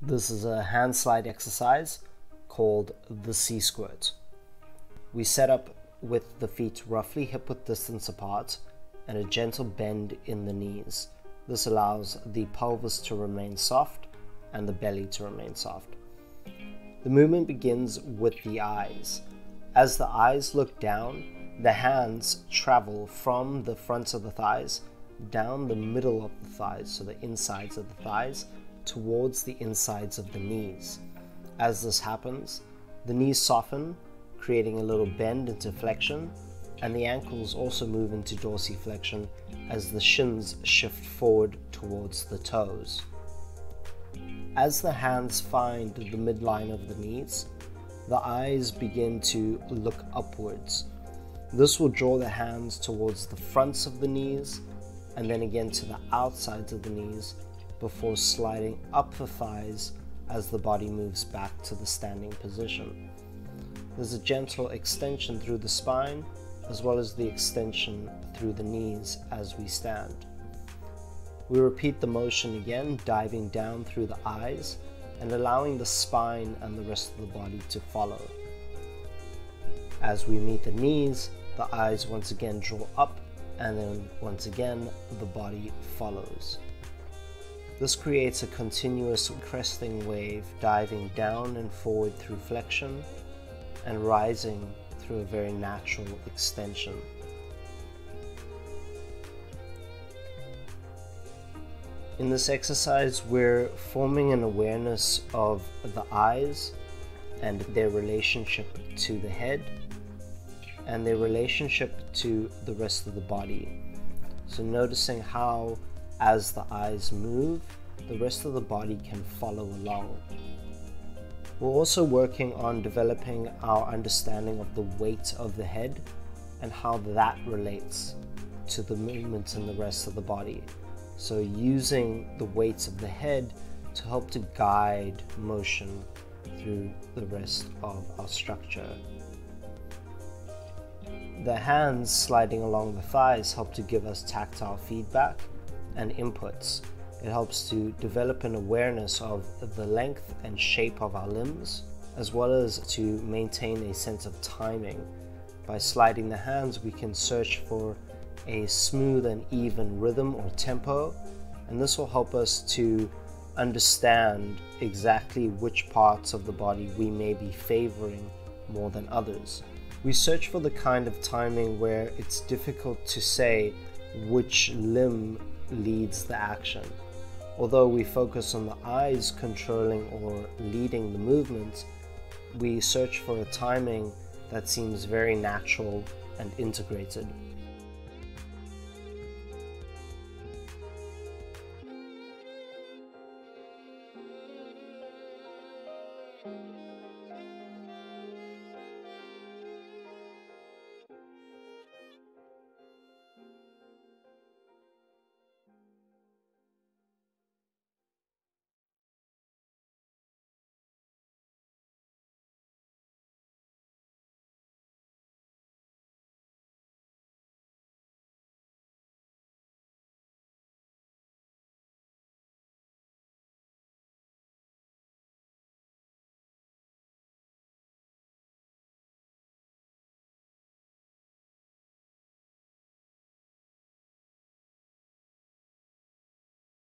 This is a hand slide exercise called the Sea squirt. We set up with the feet roughly hip width distance apart and a gentle bend in the knees. This allows the pelvis to remain soft and the belly to remain soft. The movement begins with the eyes. As the eyes look down, the hands travel from the fronts of the thighs down the middle of the thighs, so the insides of the thighs, towards the insides of the knees. As this happens, the knees soften, creating a little bend into flexion, and the ankles also move into dorsiflexion as the shins shift forward towards the toes. As the hands find the midline of the knees, the eyes begin to look upwards. This will draw the hands towards the fronts of the knees and then again to the outsides of the knees before sliding up the thighs as the body moves back to the standing position. There's a gentle extension through the spine as well as the extension through the knees as we stand. We repeat the motion again, diving down through the eyes and allowing the spine and the rest of the body to follow. As we meet the knees, the eyes once again draw up and then once again the body follows. This creates a continuous cresting wave diving down and forward through flexion and rising through a very natural extension. In this exercise, we're forming an awareness of the eyes and their relationship to the head and their relationship to the rest of the body. So, noticing how, as the eyes move, the rest of the body can follow along. We're also working on developing our understanding of the weight of the head and how that relates to the movements in the rest of the body. So, using the weights of the head to help to guide motion through the rest of our structure. The hands sliding along the thighs help to give us tactile feedback and inputs. It helps to develop an awareness of the length and shape of our limbs, as well as to maintain a sense of timing. By sliding the hands, we can search for a smooth and even rhythm or tempo, and this will help us to understand exactly which parts of the body we may be favoring more than others. We search for the kind of timing where it's difficult to say which limb leads the action. Although we focus on the eyes controlling or leading the movement, we search for a timing that seems very natural and integrated.